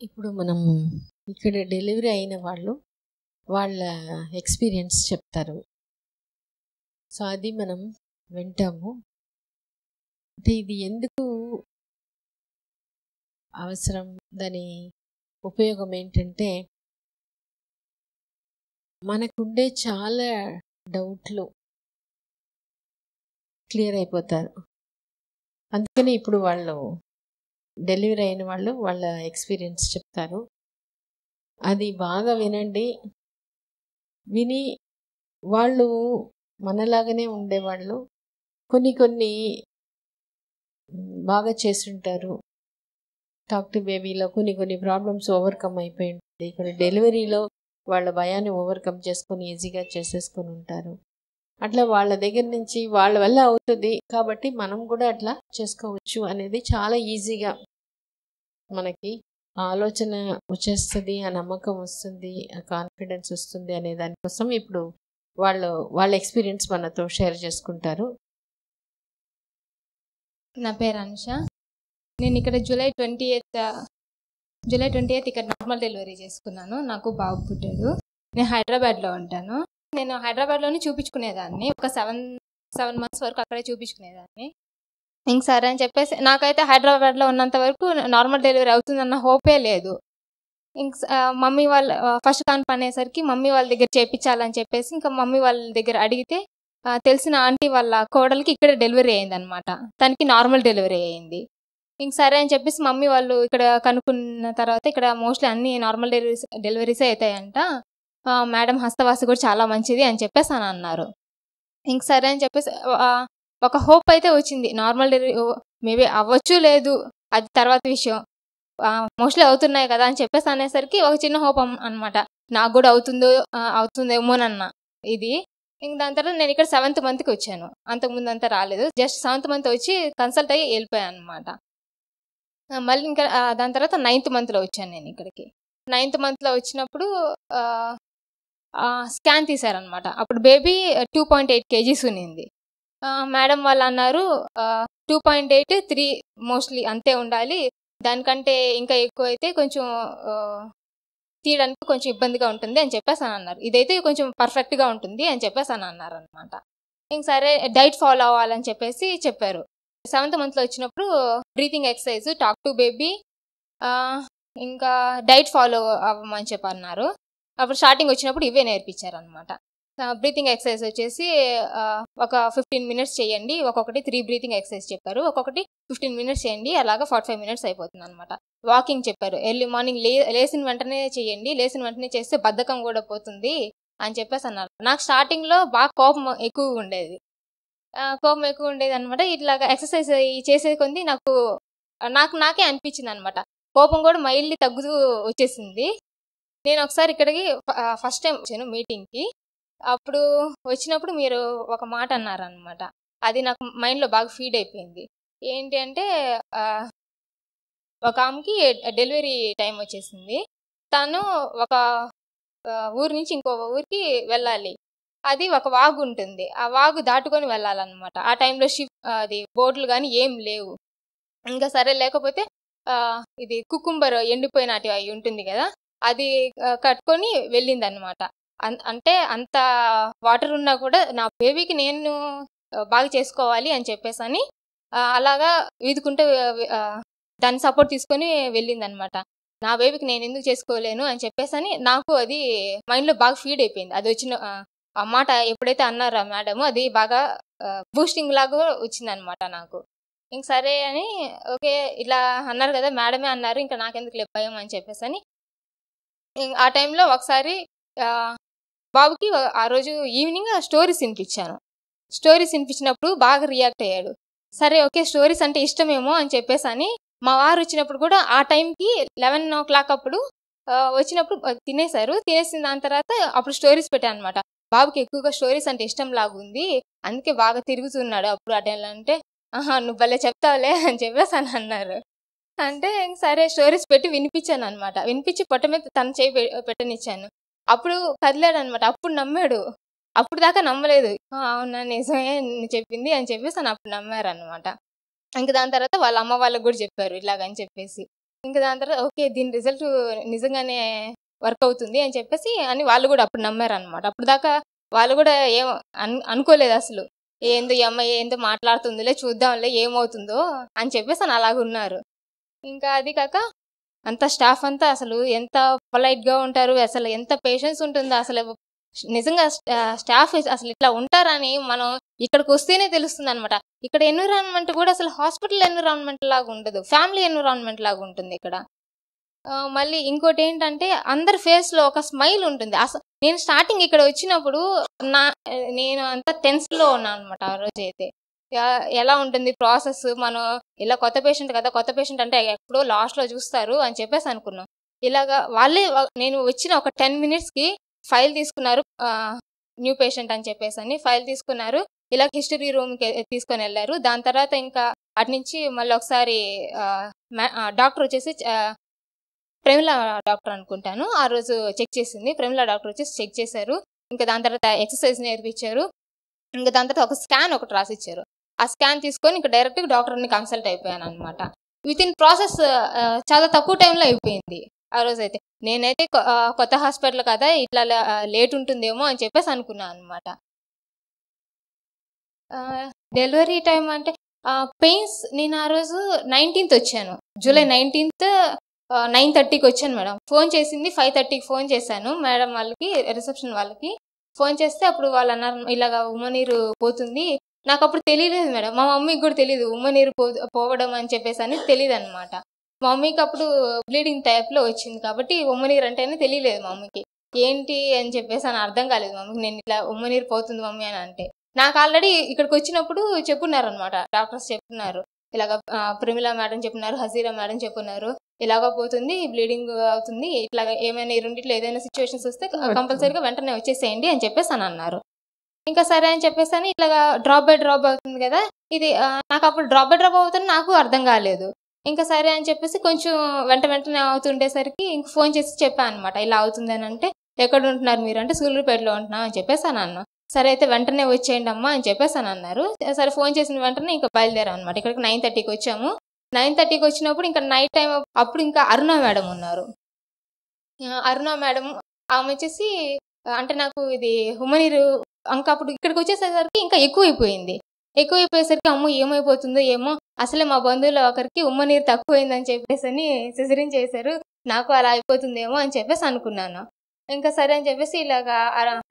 ఇప్పుడు మనం ఇక్కడ డెలివరీ అయిన వాళ్ళు వాళ్ళ ఎక్స్పీరియన్స్ చెప్తారు. సో అది మనం వింటాము. అంటే ఇది ఎందుకు అవసరం? దాని ఉపయోగం ఏంటంటే మనకుండే చాలా డౌట్లు క్లియర్ అయిపోతారు. అందుకని ఇప్పుడు వాళ్ళు డెలివరీ అయిన వాళ్ళు వాళ్ళ ఎక్స్పీరియన్స్ చెప్తారు. అది బాగా వినండి. విని వాళ్ళు మనలాగానే ఉండేవాళ్ళు. కొన్ని కొన్ని బాగా చేస్తుంటారు. టాక్ టు బేబీలో కొన్ని కొన్ని ప్రాబ్లమ్స్ ఓవర్కమ్ అయిపోయి ఉంటుంది ఇక్కడ డెలివరీలో వాళ్ళ భయాన్ని ఓవర్కమ్ చేసుకొని ఈజీగా చేసేసుకొని ఉంటారు. అట్లా వాళ్ళ దగ్గర నుంచి వాళ్ళ వల్ల అవుతుంది. కాబట్టి మనం కూడా అట్లా చేసుకోవచ్చు అనేది చాలా ఈజీగా మనకి ఆలోచన వచ్చేస్తుంది ఆ నమ్మకం వస్తుంది ఆ కాన్ఫిడెన్స్ వస్తుంది అనే దానికోసం ఇప్పుడు వాళ్ళు వాళ్ళ ఎక్స్పీరియన్స్ మనతో షేర్ చేసుకుంటారు. నా పేరు అనుష. నేను ఇక్కడ July twenty eighth July twenty eighth ఇక్కడ నార్మల్ డెలివరీ చేసుకున్నాను. నాకు బాబు పుట్టాడు. నేను హైదరాబాద్లో ఉంటాను. నేను హైదరాబాద్లోనే చూపించుకునేదాన్ని. ఒక సెవెన్ సెవెన్ మంత్స్ వరకు అక్కడే చూపించుకునేదాన్ని. ఇంక సరే అని చెప్పేసి నాకైతే హైదరాబాద్లో ఉన్నంత వరకు నార్మల్ డెలివరీ అవుతుందన్న హోపే లేదు. ఇంక మమ్మీ వాళ్ళ ఫస్ట్ కాన్పు అనేసరికి మమ్మీ వాళ్ళ దగ్గర చేపించాలని చెప్పేసి ఇంకా మమ్మీ వాళ్ళ దగ్గర అడిగితే తెలిసిన ఆంటీ వాళ్ళ కోడలికి ఇక్కడ డెలివరీ అయింది అనమాట తనకి నార్మల్ డెలివరీ అయింది. ఇంక సరే అని చెప్పేసి మమ్మీ వాళ్ళు ఇక్కడ కనుక్కున్న తర్వాత ఇక్కడ మోస్ట్లీ అన్ని నార్మల్ డెలివరీస్ డెలివరీసే అవుతాయంట మేడం హస్తవాసి కూడా చాలా మంచిది అని చెప్పేసి అని అన్నారు ఇంక సరే అని చెప్పేసి ఒక హోప్ అయితే వచ్చింది. నార్మల్ డెలివరీ మేబీ అవ్వచ్చు లేదు అది తర్వాత విషయం. మోస్ట్లీ అవుతున్నాయి కదా అని చెప్పేసి అనేసరికి ఒక చిన్న హోప్ అనమాట నాకు కూడా అవుతుందో అవుతుందేమోనన్న ఇది. ఇంక దాని తర్వాత నేను ఇక్కడ సెవెంత్ మంత్కి వచ్చాను. అంతకుముందు అంతా రాలేదు. జస్ట్ సెవెంత్ మంత్ వచ్చి కన్సల్ట్ అయ్యి వెళ్ళిపోయాను అనమాట మళ్ళీ ఇంకా దాని తర్వాత నైన్త్ మంత్లో వచ్చాను నేను ఇక్కడికి. నైన్త్ మంత్లో వచ్చినప్పుడు స్కాన్ తీశారనమాట అప్పుడు baby two point eight kgs ఉన్నింది. మేడం వాళ్ళు అన్నారు two point eight three mostly అంతే ఉండాలి. దానికంటే ఇంకా ఎక్కువ అయితే కొంచెం తీయడానికి కొంచెం ఇబ్బందిగా ఉంటుంది అని చెప్పేసి అని అన్నారు. ఇదైతే కొంచెం పర్ఫెక్ట్గా ఉంటుంది అని చెప్పేసి అని అన్నారు అనమాట ఇంక సరే డైట్ ఫాలో అవ్వాలని చెప్పేసి చెప్పారు. సెవెంత్ మంత్లో వచ్చినప్పుడు breathing exercise talk to baby ఇంకా డైట్ ఫాలో అవ్వమని చెప్పి అన్నారు అప్పుడు స్టార్టింగ్ వచ్చినప్పుడు ఇవే నేర్పించారు అనమాట బ్రీతింగ్ ఎక్సర్సైజ్ వచ్చేసి ఒక ఫిఫ్టీన్ మినిట్స్ చేయండి ఒక్కొక్కటి త్రీ బ్రీతింగ్ ఎక్సర్సైజ్ చెప్పారు ఒక్కొక్కటి ఫిఫ్టీన్ మినిట్స్ చేయండి అలాగా ఫార్టీ ఫైవ్ మినిట్స్ అయిపోతుంది అనమాట వాకింగ్ చెప్పారు ఎర్లీ మార్నింగ్ లే లేచిన వెంటనే చేయండి లేసిన వెంటనే చేస్తే బద్ధకం కూడా పోతుంది అని చెప్పేసి అన్నారు. నాకు స్టార్టింగ్లో బాగా కోపం ఎక్కువ ఉండేది. కోపం ఎక్కువ ఉండేది అనమాట ఇట్లాగా ఎక్సర్సైజ్ చేసే కొంది నాకు నాకు నాకే అనిపించింది అనమాట కోపం కూడా మైల్డ్లీ తగ్గుతూ వచ్చేసింది. నేను ఒకసారి ఇక్కడికి ఫస్ట్ టైం వచ్చాను మీటింగ్కి అప్పుడు వచ్చినప్పుడు మీరు ఒక మాట అన్నారనమాట అది నాకు మైండ్లో బాగా ఫీడ్ అయిపోయింది. ఏంటి అంటే ఒక ఆమెకి డెలివరీ టైం వచ్చేసింది. తను ఒక ఊరి ఊరు నుంచి ఇంకో ఊరికి వెళ్ళాలి. అది ఒక వాగు ఉంటుంది. ఆ వాగు దాటుకొని వెళ్ళాలన్నమాట. ఆ టైంలో షిప్ అది బోర్డులు కానీ ఏం లేవు. ఇంకా సరే లేకపోతే ఇది కుకుంబర్ ఎండిపోయినటి అవి ఉంటుంది కదా అది కట్టుకొని వెళ్ళింది అనమాట అంటే అంత వాటర్ ఉన్నా కూడా నా బేబీకి నేను బాగా చేసుకోవాలి అని చెప్పేసి అని అలాగా ఈదుకుంటే దాన్ని సపోర్ట్ తీసుకొని వెళ్ళింది అనమాట నా బేబీకి నేను ఎందుకు చేసుకోలేను అని చెప్పేసి అని నాకు అది మైండ్లో బాగా ఫీడ్ అయిపోయింది. అది వచ్చిన ఆ, మాట ఎప్పుడైతే అన్నారా మేడం అది బాగా బూస్టింగ్ లాగా వచ్చిందనమాట నాకు. ఇంక సరే అని ఓకే ఇలా అన్నారు కదా మేడమే అన్నారు ఇంకా నాకెందుకు లేదు భయం అని చెప్పేసి అని ఆ టైంలో ఒకసారి ఆ, బాబుకి ఆ రోజు ఈవినింగ్ స్టోరీస్ వినిపించాను. స్టోరీస్ వినిపించినప్పుడు బాగా రియాక్ట్ అయ్యాడు. సరే ఓకే స్టోరీస్ అంటే ఇష్టమేమో అని చెప్పేసి అని మా వారు వచ్చినప్పుడు కూడా ఆ టైంకి లెవెన్ ఓ క్లాక్ అప్పుడు వచ్చినప్పుడు తినేశారు. తినేసిన దాని తర్వాత అప్పుడు స్టోరీస్ పెట్టాను అనమాట బాబుకి ఎక్కువగా స్టోరీస్ అంటే ఇష్టం లాగుంది అందుకే బాగా తిరుగుతున్నాడు అప్పుడు. ఆ టైంలో అంటే ఆహా నువ్వు భలే చెప్తావులే అని చెప్పేసి అని అన్నారు. అంటే సరే స్టోరీస్ పెట్టి వినిపించాను అనమాట వినిపించి పొట్ట మీద తన చేయి పెట్టనిచ్చాను. అప్పుడు కదిలాడు అనమాట అప్పుడు నమ్మాడు. అప్పుడు దాకా నమ్మలేదు. అవునా నిజమే చెప్పింది అని చెప్పేసి అని అప్పుడు నమ్మారు అనమాట ఇంకా దాని తర్వాత వాళ్ళ అమ్మ వాళ్ళకి కూడా చెప్పారు ఇలాగని చెప్పేసి. ఇంకా దాని తర్వాత ఓకే దీని రిజల్ట్ నిజంగానే వర్క్ అవుతుంది అని చెప్పేసి అని వాళ్ళు కూడా అప్పుడు నమ్మారు అనమాట అప్పుడు దాకా వాళ్ళు కూడా ఏం అనుకోలేదు అసలు. ఏందో ఈ అమ్మాయి ఏందో మాట్లాడుతుందిలే చూద్దాంలే ఏమవుతుందో అని చెప్పేసి అని అలాగ ఉన్నారు ఇంకా అది కాక అంత స్టాఫ్ అంతా అసలు ఎంత పొలైట్గా ఉంటారు అసలు ఎంత పేషెన్స్ ఉంటుందో అసలు నిజంగా స్టాఫ్ అసలు ఇట్లా ఉంటారని మనం ఇక్కడికి వస్తేనే తెలుస్తుంది అనమాట ఇక్కడ ఎన్విరాన్మెంట్ కూడా అసలు హాస్పిటల్ ఎన్విరాన్మెంట్ లాగా ఉండదు ఫ్యామిలీ ఎన్విరాన్మెంట్ లాగా ఉంటుంది ఇక్కడ. మళ్ళీ ఇంకోటి ఏంటంటే అందరి ఫేస్లో ఒక స్మైల్ ఉంటుంది. అసలు నేను స్టార్టింగ్ ఇక్కడ వచ్చినప్పుడు నా నేను అంతా టెన్స్లో ఉన్నాను అనమాట ఆ రోజు అయితే ఎలా ఉంటుంది ప్రాసెస్? మనం ఇలా కొత్త పేషెంట్ కదా కొత్త పేషెంట్ అంటే ఎప్పుడో లాస్ట్లో చూస్తారు అని చెప్పేసి అనుకున్నాం. ఇలాగా వాళ్ళే నేను వచ్చిన ఒక టెన్ మినిట్స్కి ఫైల్ తీసుకున్నారు న్యూ పేషెంట్ అని చెప్పేసి అని ఫైల్ తీసుకున్నారు. ఇలా హిస్టరీ రూమ్కి తీసుకొని వెళ్ళారు. దాని తర్వాత ఇంకా అటు నుంచి మళ్ళీ ఒకసారి డాక్టర్ వచ్చేసి ప్రమిళ డాక్టర్ అనుకుంటాను. ఆ రోజు చెక్ చేసింది. ప్రమిళ డాక్టర్ వచ్చేసి చెక్ చేశారు. ఇంకా దాని తర్వాత ఎక్సర్సైజ్ నేర్పించారు. ఇంకా దాని తర్వాత ఒక స్కాన్ ఒకటి రాసిచ్చారు. ఆ స్కాన్ తీసుకొని ఇంకా డైరెక్ట్ డాక్టర్ని కన్సల్ట్ అయిపోయాను అనమాట విత్ ఇన్ ప్రాసెస్ చాలా తక్కువ టైంలో అయిపోయింది. ఆ రోజు అయితే నేనైతే కొత్త హాస్పిటల్ కదా ఇట్లా లేట్ ఉంటుందేమో అని చెప్పేసి అనుకున్నాను అనమాట డెలివరీ టైం అంటే పెయిన్స్ నేను ఆ రోజు నైన్టీన్త్ వచ్చాను. జూలై నైన్టీన్త్ నైన్ థర్టీకి వచ్చాను మేడం. ఫోన్ చేసింది ఫైవ్ థర్టీకి ఫోన్ చేశాను. మేడం వాళ్ళకి రిసెప్షన్ వాళ్ళకి ఫోన్ చేస్తే అప్పుడు వాళ్ళు అన్నారు ఇలాగా ఉమ్మనీరు పోతుంది నాకు అప్పుడు తెలియలేదు మేడం. మా మమ్మీకి కూడా తెలియదు ఉమ్మనీరు పో పోవడం అని చెప్పేసి అని తెలియదు అనమాట మా మమ్మీకి అప్పుడు బ్లీడింగ్ టైప్లో వచ్చింది కాబట్టి ఉమ్మనీరు అంటేనే తెలియలేదు మా మమ్మీకి. ఏంటి అని చెప్పేసి అని అర్థం కాలేదు మమ్మీకి. నేను ఇట్లా ఉమ్మనీరు పోతుంది మమ్మీ అని అంటే. నాకు ఆల్రెడీ ఇక్కడికి వచ్చినప్పుడు చెప్పున్నారు అనమాట డాక్టర్స్ చెప్తున్నారు ఇలాగ ప్రమిళ మేడం చెప్పున్నారు హజీరా మేడం చెప్పున్నారు. ఇలాగ పోతుంది బ్లీడింగ్ అవుతుంది. ఇట్లాగ ఏమైనా ఈ రెండిట్లో ఏదైనా సిచ్యువేషన్స్ వస్తే కంపల్సరీగా వెంటనే వచ్చేసేయండి అని చెప్పేసి అని అన్నారు. ఇంకా సరే అని చెప్పేసి అని ఇలాగా డ్రాప్ బై డ్రాప్ అవుతుంది కదా. ఇది నాకు అప్పుడు డ్రాప్ బై డ్రాప్ అవుతుంది నాకు అర్థం కాలేదు. ఇంకా సరే అని చెప్పేసి కొంచెం వెంట వెంటనే అవుతుండేసరికి ఇంక ఫోన్ చేసి చెప్పాను అనమాట ఇలా అవుతుంది అని అంటే ఎక్కడ ఉంటున్నారు మీరు? అంటే సూళ్ళూరుపేటలో ఉంటున్నాం అని చెప్పేసి అని అన్నా. సరే అయితే వెంటనే వచ్చేయండి అమ్మా అని చెప్పేసి అని అన్నారు. సరే ఫోన్ చేసిన వెంటనే ఇంకా బయలుదేరాం అనమాట ఇక్కడికి నైన్ థర్టీకి వచ్చాము. నైన్ థర్టీకి వచ్చినప్పుడు ఇంకా నైట్ టైం అప్పుడు ఇంకా అరుణ మేడం ఉన్నారు. అరుణ మేడం ఆమె వచ్చేసి అంటే నాకు ఇది హుమనీరు ఇంకా అప్పుడు ఇక్కడికి వచ్చేసరికి ఇంకా ఎక్కువైపోయింది. ఎక్కువైపోయేసరికి అమ్మో ఏమైపోతుందో ఏమో అసలే మా బంధువుల ఒకరికి ఉమ్మనీరు తక్కువైందని చెప్పేసి అని సిజరిన్ చేశారు. నాకు అలా అయిపోతుందేమో అని చెప్పేసి అనుకున్నాను. ఇంకా సరే అని చెప్పేసి ఇలాగా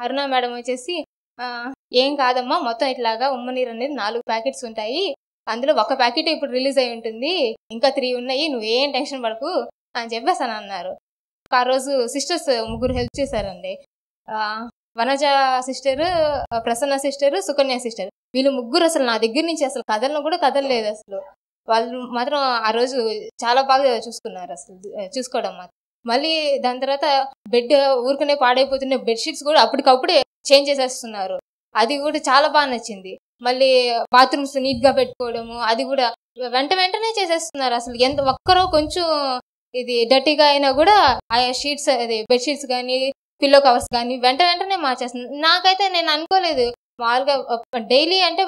అరుణ మేడం వచ్చేసి "ఆ, ఏం కాదమ్మా మొత్తం ఇట్లాగా ఉమ్మనీరు అనేది నాలుగు ప్యాకెట్స్ ఉంటాయి. అందులో ఒక ప్యాకెట్ ఇప్పుడు రిలీజ్ అయి ఉంటుంది. ఇంకా త్రీ ఉన్నాయి నువ్వేం టెన్షన్ పడకు అని చెప్పేసి అని అన్నారు. ఆ రోజు సిస్టర్స్ ముగ్గురు హెల్ప్ చేశారండి. Vanaja sister Prasanna sister Sukanya sister. వీళ్ళు ముగ్గురు అసలు నా దగ్గర నుంచి అసలు కథలను కూడా కదలలేదు అసలు. వాళ్ళు మాత్రం ఆ రోజు చాలా బాగా చూసుకున్నారు అసలు చూసుకోవడం మాత్రం. మళ్ళీ దాని తర్వాత బెడ్ ఊరుకునే పాడైపోతున్న బెడ్షీట్స్ కూడా అప్పటికప్పుడే చేంజ్ చేసేస్తున్నారు. అది కూడా చాలా బాగా నచ్చింది. మళ్ళీ బాత్రూమ్స్ నీట్గా పెట్టుకోవడము అది కూడా వెంట వెంటనే చేసేస్తున్నారు అసలు. ఎంత ఒక్కరో కొంచెం ఇది డర్టీగా అయినా కూడా ఆ షీట్స్ అది బెడ్షీట్స్ కానీ పిల్లో కవర్స్ కానీ వెంట వెంటనే మార్చేస్తుంది నాకైతే నేను అనుకోలేదు. మామూలుగా డైలీ అంటే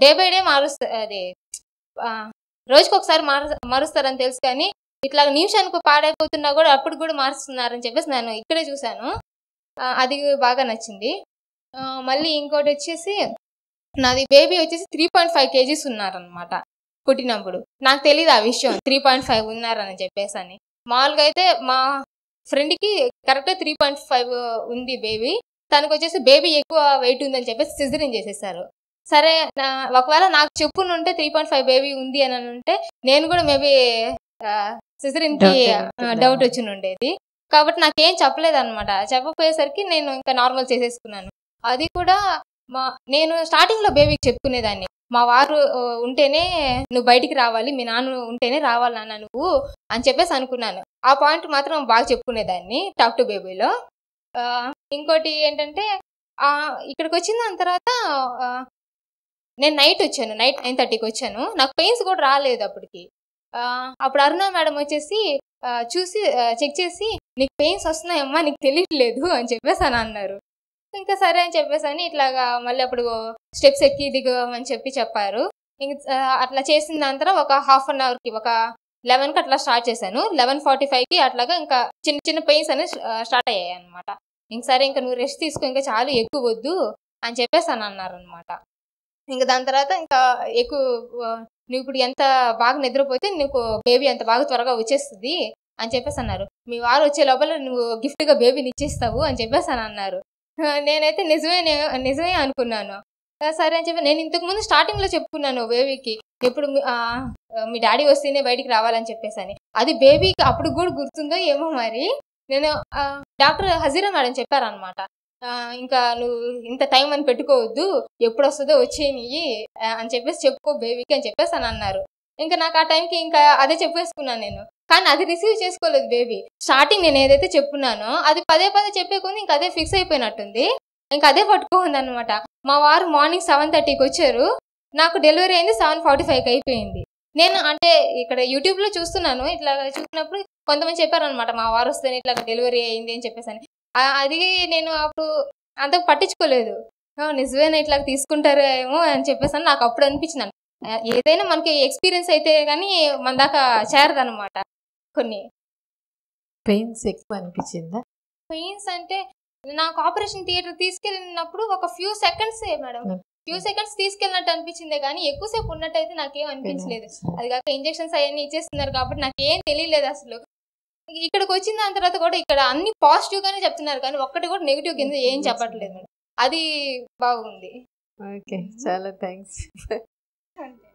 డే బై డే మారుస్తారు అది రోజుకొకసారి రోజుకి ఒకసారి మారు మారుస్తారని తెలుసు కానీ ఇట్లా నిమిషానికి పాడైపోతున్నా కూడా అప్పుడు కూడా మారుస్తున్నారని చెప్పేసి నేను ఇక్కడే చూశాను. అది బాగా నచ్చింది. ఆ, మళ్ళీ ఇంకోటి వచ్చేసి నాది బేబీ వచ్చేసి త్రీ పాయింట్ ఫైవ్ కేజీస్ ఉన్నారనమాట పుట్టినప్పుడు. నాకు తెలియదు ఆ విషయం. త్రీ పాయింట్ ఫైవ్ ఉన్నారని చెప్పేసి అని మామూలుగా అయితే మా ఫ్రెండ్కి కరెక్ట్గా త్రీ పాయింట్ ఫైవ్ ఉంది బేబీ తనకు వచ్చేసి బేబీ ఎక్కువ వెయిట్ ఉందని చెప్పేసి సిజరిన్ చేసేసారు. సరే నా- ఒకవేళ నాకు చెప్పునుంటే త్రీ పాయింట్ ఫైవ్ బేబీ ఉంది అని అంటే నేను కూడా మేబీ సిజరిన్కి Doubt ఏముంటుందా? డౌట్ వచ్చి ఉండేది కాబట్టి నాకేం చెప్పలేదు అనమాట చెప్పకపోయేసరికి నేను ఇంకా నార్మల్ చేసేసుకున్నాను. అది కూడా మా నేను స్టార్టింగ్లో బేబీకి చెప్పుకునేదాన్ని. మా వారు ఉంటేనే నువ్వు బయటికి రావాలి మీ నాన్న ఉంటేనే రావాలి నాన్న నువ్వు అని చెప్పేసి అనుకున్నాను. ఆ పాయింట్ మాత్రం బాగా చెప్పుకునేదాన్ని టాక్ టు బేబీలో ఆ, ఇంకోటి ఏంటంటే ఆ, ఇక్కడికి వచ్చిన దాని తర్వాత నేను నైట్ వచ్చాను నైట్ నైన్ థర్టీకి వచ్చాను. నాకు పెయిన్స్ కూడా రాలేదు అప్పటికి. అప్పుడు అరుణ మేడం వచ్చేసి చూసి చెక్ చేసి నీకు పెయిన్స్ వస్తున్నాయమ్మా నీకు తెలియట్లేదు అని చెప్పేసి అని అన్నారు. ఇంకా సరే అని చెప్పేసి అని ఇట్లాగా మళ్ళీ అప్పుడు స్టెప్స్ ఎక్కి దిగమని చెప్పి చెప్పారు. ఇంకా అట్లా చేసిన దాని ఒక హాఫ్ అన్ అవర్కి ఒక లెవెన్కి అట్లా స్టార్ట్ చేశాను. లెవెన్ ఫార్టీ ఫైవ్కి అట్లాగా ఇంకా చిన్న చిన్న పెయిన్స్ అనేది స్టార్ట్ అయ్యాయి అనమాట ఇంక సరే ఇంకా నువ్వు రెస్ట్ తీసుకో ఇంకా చాలా ఎక్కువ వద్దు అని చెప్పేసి అని అన్నారు అనమాట ఇంకా దాని తర్వాత ఇంకా ఎక్కువ నువ్వు ఇప్పుడు ఎంత బాగా నిద్రపోతే నీకు బేబీ అంత బాగా త్వరగా వచ్చేస్తుంది అని చెప్పేసి అన్నారు. మీ వారు వచ్చే లోపల నువ్వు గిఫ్ట్గా బేబీని ఇచ్చేస్తావు అని చెప్పేసి అని అన్నారు. నేనైతే నిజమే నిజమే అనుకున్నాను. సరే అని చెప్పి నేను ఇంతకు ముందు స్టార్టింగ్లో చెప్పుకున్నాను బేబీకి. ఎప్పుడు మీ- డాడీ వస్తేనే బయటికి రావాలని చెప్పేసి అని అది బేబీకి అప్పుడు కూడా గుర్తుందో ఏమో మరి. నేను డాక్టర్ హజీరా మేడం చెప్పారనమాట ఇంకా నువ్వు ఇంత టైం అని పెట్టుకోవద్దు. ఎప్పుడు వస్తుందో వచ్చేయి అని చెప్పేసి చెప్పుకో బేబీకి అని చెప్పేసి అని అన్నారు. ఇంకా నాకు ఆ టైంకి ఇంకా అదే చెప్పేసుకున్నాను నేను. కానీ అది రిసీవ్ చేసుకోలేదు బేబీ. స్టార్టింగ్ నేను ఏదైతే చెప్పున్నానో అది పదే పదే చెప్పేకుంది ఇంకా అదే ఫిక్స్ అయిపోయినట్టుంది. ఇంకా అదే పట్టుకోంది అనమాట మా వారు మార్నింగ్ సెవెన్ థర్టీకి వచ్చారు. నాకు డెలివరీ అయింది సెవెన్ ఫార్టీ ఫైవ్కి అయిపోయింది. నేను అంటే ఇక్కడ యూట్యూబ్లో చూస్తున్నాను ఇట్లా చూసినప్పుడు కొంతమంది చెప్పారనమాట మా వారు వస్తేనే ఇట్లా డెలివరీ అయింది అని చెప్పేసి అని అది నేను అప్పుడు అంత పట్టించుకోలేదు. ఆ, నిజమేనా ఇట్లా తీసుకుంటారో ఏమో అని చెప్పేసి నాకు అప్పుడు అనిపించింది. ఏదైనా మనకి ఎక్స్పీరియన్స్ అయితే కానీ మన దాకా చేరదనమాట కొన్ని. పెయిన్స్ ఎక్కువ అనిపించిందా? పెయిన్స్ అంటే నాకు ఆపరేషన్ థియేటర్ తీసుకెళ్ళినప్పుడు ఒక few seconds madam. Few seconds తీసుకెళ్ళినట్టు అనిపించిందే కానీ ఎక్కువసేపు ఉన్నట్టయితే నాకేం అనిపించలేదు. అది కాక ఇంజెక్షన్స్ అవన్నీ ఇచ్చేస్తున్నారు కాబట్టి నాకు ఏం తెలియలేదు అసలు. ఇక్కడికి వచ్చిన దాని తర్వాత కూడా ఇక్కడ అన్ని పాజిటివ్ గానే చెప్తున్నారు కానీ ఒక్కటి కూడా నెగిటివ్ కింద ఏం చెప్పట్లేదు అది బాగుంది. ఓకే చాలా థ్యాంక్స్ అంతే